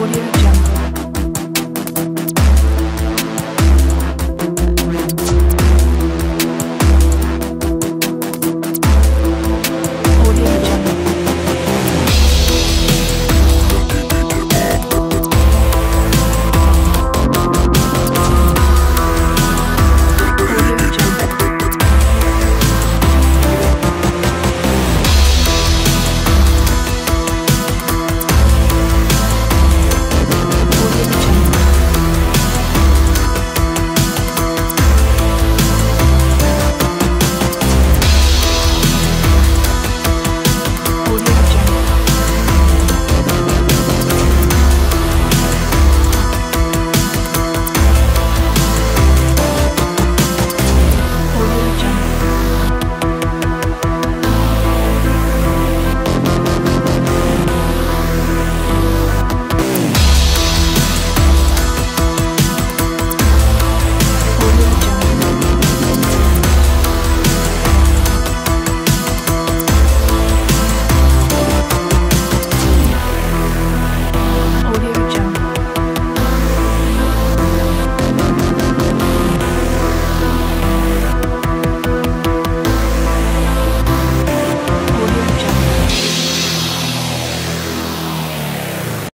Audio